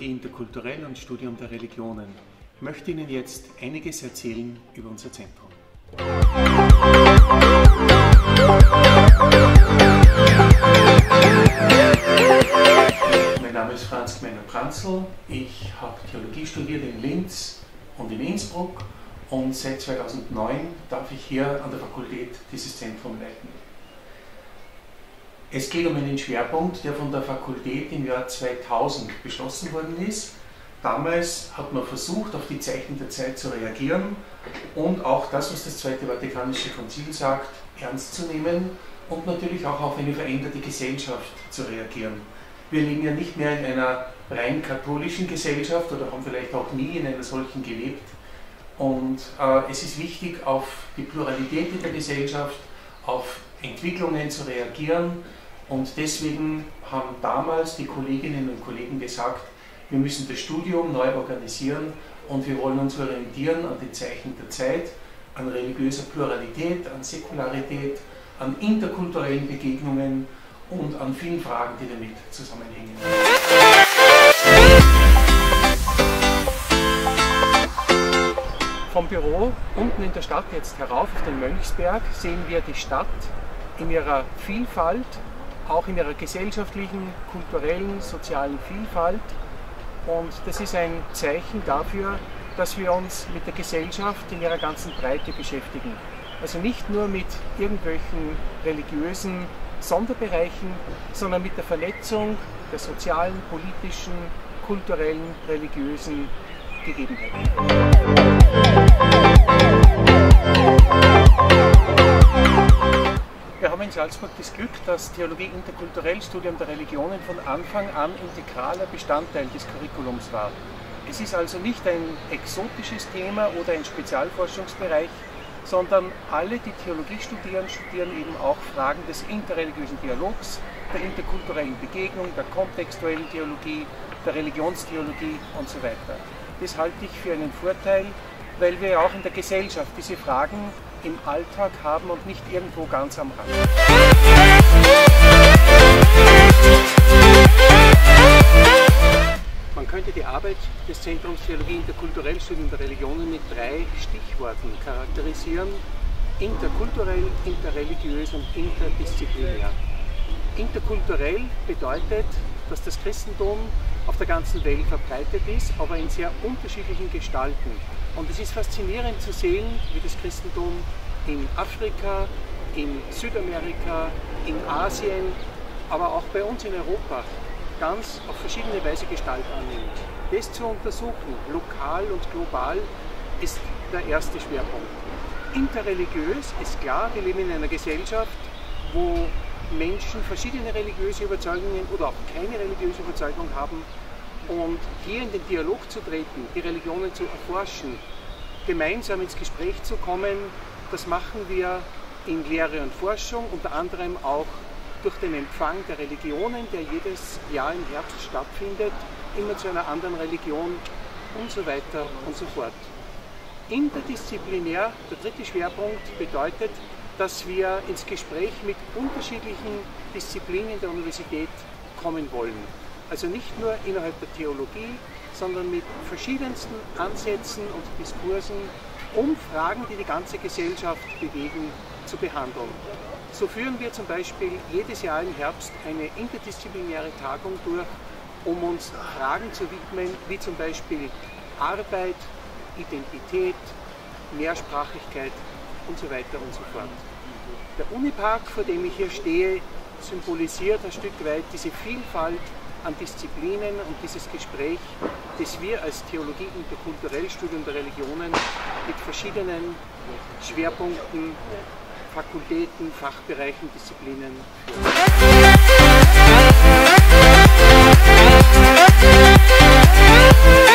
Theologie Interkulturell und Studium der Religionen. Ich möchte Ihnen jetzt einiges erzählen über unser Zentrum. Mein Name ist Franz Gmeiner-Pranzl. Ich habe Theologie studiert in Linz und in Innsbruck und seit 2009 darf ich hier an der Fakultät dieses Zentrum leiten. Es geht um einen Schwerpunkt, der von der Fakultät im Jahr 2000 beschlossen worden ist. Damals hat man versucht, auf die Zeichen der Zeit zu reagieren und auch das, was das Zweite Vatikanische Konzil sagt, ernst zu nehmen und natürlich auch auf eine veränderte Gesellschaft zu reagieren. Wir leben ja nicht mehr in einer rein katholischen Gesellschaft oder haben vielleicht auch nie in einer solchen gelebt. Und äh, es ist wichtig, auf die Pluralität in der Gesellschaft, auf Entwicklungen zu reagieren, und deswegen haben damals die Kolleginnen und Kollegen gesagt, wir müssen das Studium neu organisieren und wir wollen uns orientieren an den Zeichen der Zeit, an religiöser Pluralität, an Säkularität, an interkulturellen Begegnungen und an vielen Fragen, die damit zusammenhängen. Vom Büro unten in der Stadt jetzt herauf auf den Mönchsberg sehen wir die Stadt in ihrer Vielfalt auch in ihrer gesellschaftlichen, kulturellen, sozialen Vielfalt. Und das ist ein Zeichen dafür, dass wir uns mit der Gesellschaft in ihrer ganzen Breite beschäftigen. Also nicht nur mit irgendwelchen religiösen Sonderbereichen, sondern mit der Vernetzung der sozialen, politischen, kulturellen, religiösen Gegebenheiten. In Salzburg das Glück, dass Theologie interkulturell Studium der Religionen von Anfang an integraler Bestandteil des Curriculums war. Es ist also nicht ein exotisches Thema oder ein Spezialforschungsbereich, sondern alle, die Theologie studieren, studieren eben auch Fragen des interreligiösen Dialogs, der interkulturellen Begegnung, der kontextuellen Theologie, der Religionstheologie und so weiter. Das halte ich für einen Vorteil, weil wir auch in der Gesellschaft diese Fragen im Alltag haben und nicht irgendwo ganz am Rand. Man könnte die Arbeit des Zentrums Theologie interkulturell Studien der Religionen mit drei Stichworten charakterisieren. Interkulturell, interreligiös und interdisziplinär. Interkulturell bedeutet, dass das Christentum auf der ganzen Welt verbreitet ist, aber in sehr unterschiedlichen Gestalten. Und es ist faszinierend zu sehen, wie das Christentum in Afrika, in Südamerika, in Asien, aber auch bei uns in Europa ganz auf verschiedene Weise Gestalt annimmt. Das zu untersuchen, lokal und global, ist der erste Schwerpunkt. Interreligiös ist klar, wir leben in einer Gesellschaft, wo Menschen verschiedene religiöse Überzeugungen oder auch keine religiöse Überzeugung haben und hier in den Dialog zu treten, die Religionen zu erforschen, gemeinsam ins Gespräch zu kommen, das machen wir in Lehre und Forschung, unter anderem auch durch den Empfang der Religionen, der jedes Jahr im Herbst stattfindet, immer zu einer anderen Religion und so weiter und so fort. Interdisziplinär, der dritte Schwerpunkt, bedeutet, dass wir ins Gespräch mit unterschiedlichen Disziplinen der Universität kommen wollen. Also nicht nur innerhalb der Theologie, sondern mit verschiedensten Ansätzen und Diskursen, um Fragen, die die ganze Gesellschaft bewegen, zu behandeln. So führen wir zum Beispiel jedes Jahr im Herbst eine interdisziplinäre Tagung durch, um uns Fragen zu widmen, wie zum Beispiel Arbeit, Identität, Mehrsprachigkeit und so weiter und so fort. Der Unipark, vor dem ich hier stehe, symbolisiert ein Stück weit diese Vielfalt an Disziplinen und dieses Gespräch, das wir als Theologie interkulturell Studium der Religionen mit verschiedenen Schwerpunkten, Fakultäten, Fachbereichen, Disziplinen führen.